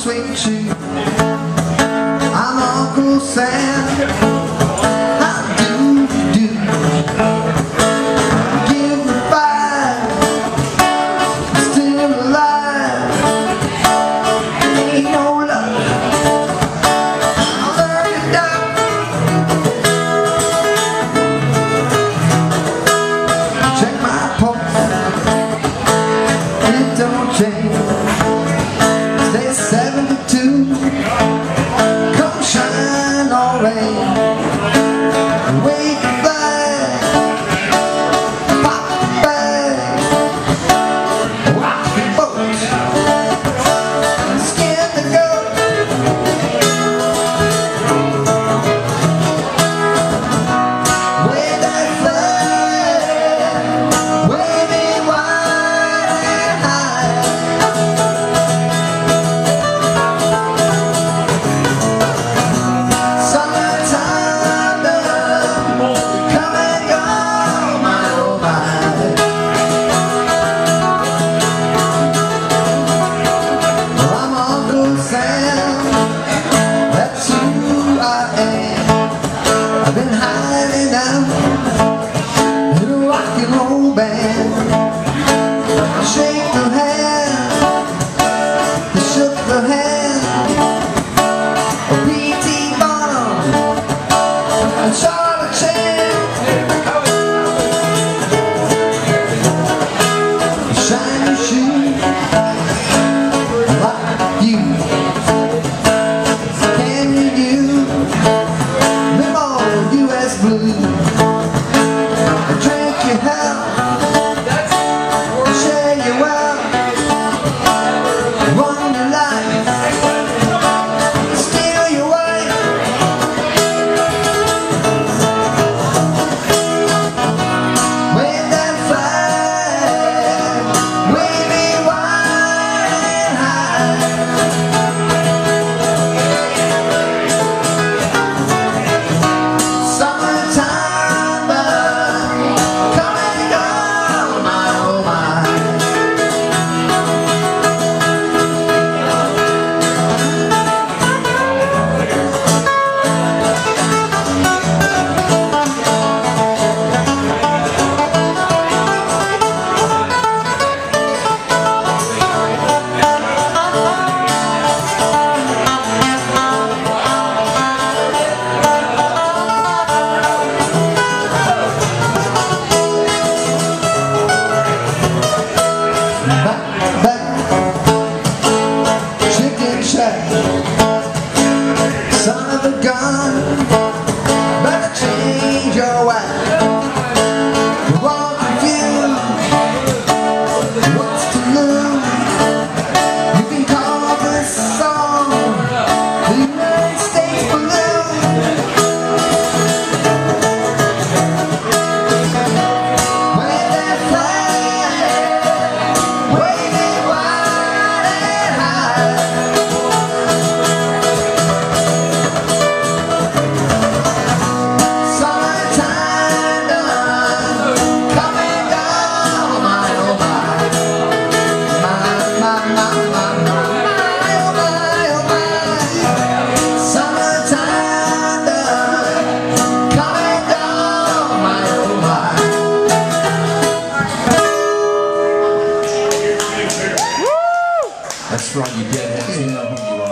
sweet tooth I'm Uncle Sam. How do you do? Give me five. Still alive. Ain't no love. I'll Check my pulse. It don't change. 喂。Been hiding out in a rock and roll band. I shake her hand, I shook her hand. A BT Bonham, and Charlie Chan. son of the gun That's right, you deadheads, you know who you are.